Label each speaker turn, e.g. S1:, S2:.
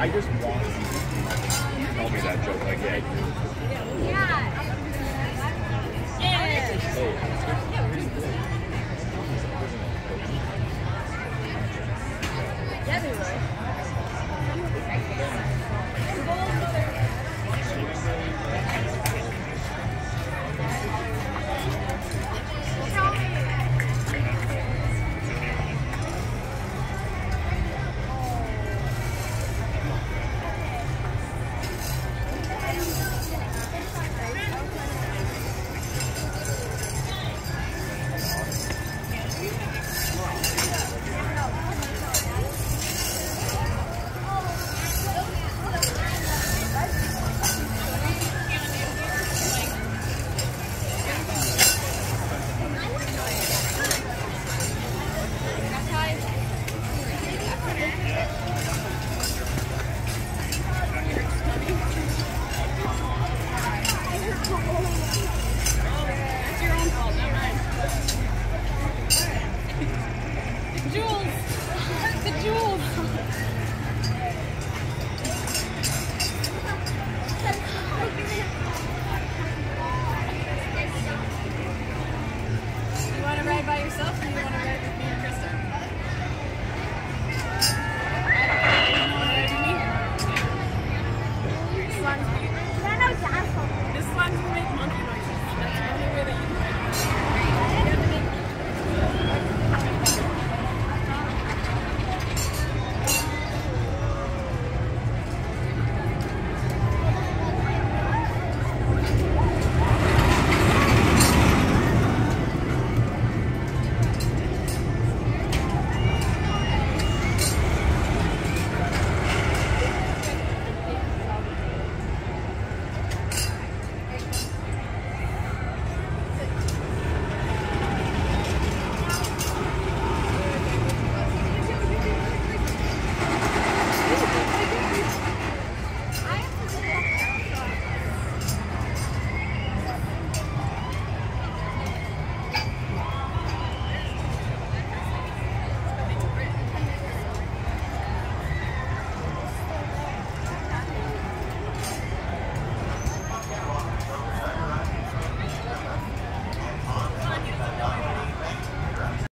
S1: Yeah, I, just want you to tell me that joke. Like, yeah, yeah,
S2: Jules! The jewels! You want to ride by yourself or you want to ride